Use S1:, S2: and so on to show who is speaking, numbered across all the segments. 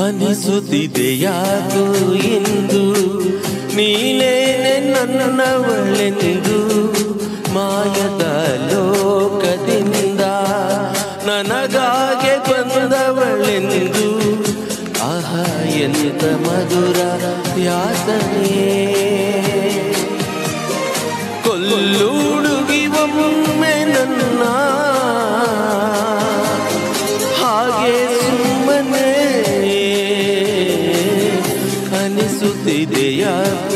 S1: ಅನಿಸುತ್ತಿದೆ ಯಾಕೋ ಎಂದು ನೀನೇನೆ ನನ್ನವಳೆಂದು? ಮಾಯದ ಲೋಕದಿಂದ ನನಗಾಗೆ ಬಂದವಳೆಂದು? ಆಹ ಎಂತ ಮಧುರ ಯಾತನೆ ಅನಿಸುತ್ತಿದೆ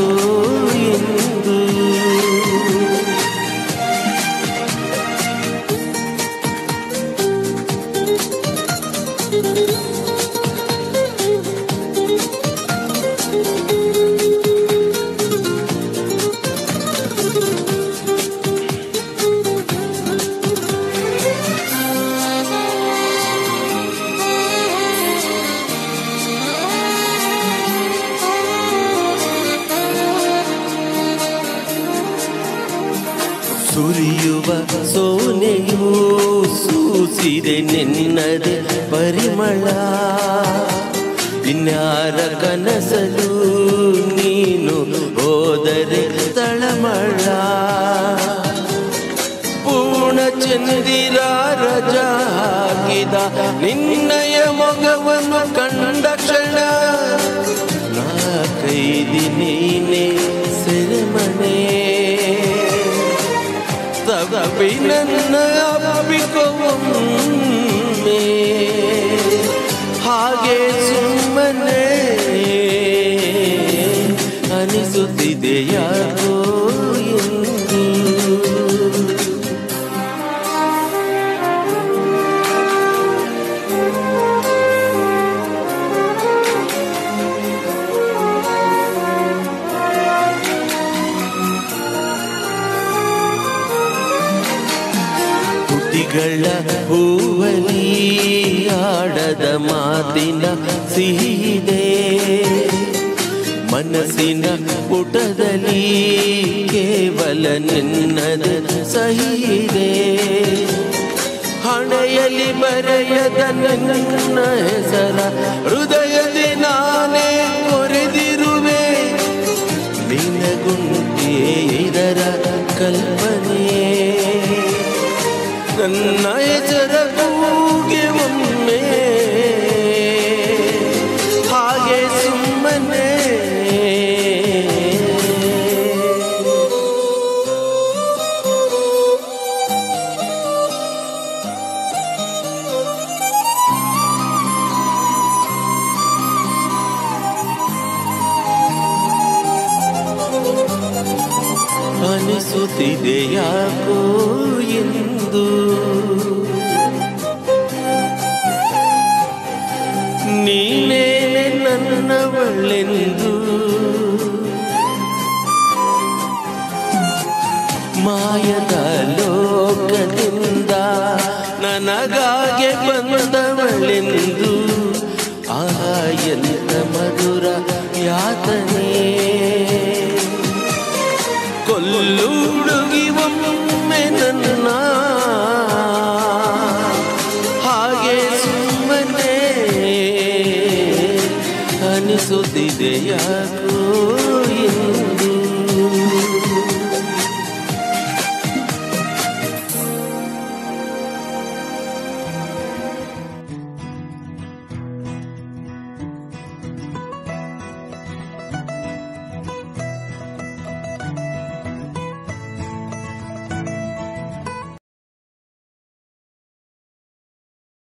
S1: ಸುರಿಯುವ ಸೋನೆಯೂ ಸೂಸಿದೆ ನಿನ್ನದೆ ಪರಿಮಳ. ಇನ್ಯಾರ ಕನಸಲು ನೀನು ಹೋದರೆ ತಳಮಳ. ಪೂರ್ಣ ಚಂದಿರ ರಜ ಹಾಕಿದ ನಿನ್ನಯ ಮೊಗವನ್ನು ಕಂಡ ಕ್ಷಣ. ನಾ ಕೈದಿ ನೀನೆ Amen. ತುಟಿಗಳ ಹೂವಲಿ ಆಡದ ಮಾತಿನ ಸಿಹಿದೆ ಮನಸ್ಸಿನ ಪುಟದಲ್ಲಿ ಕೇವಲ ನಿನ್ನದ ಸಹಿದೆ ಹಣೆಯಲ್ಲಿ ಬರೆಯದ ನನ್ನ ಹೆಸರ ನನ್ನ ಎಚರ ಅನಿಸುತ್ತಿದೆ ಯಾಕೋ ಎಂದು ನೀನೇನೆ ನನ್ನವಳೆಂದು ಮಾಯದ ಲೋಕದಿಂದ ನನಗಾಗೆ ಬಂದವಳೆಂದು? ಆ ಮಧುರ ಯಾತನೆ ಅನಿಸುತ್ತಿದೆ ಯಾಕೋ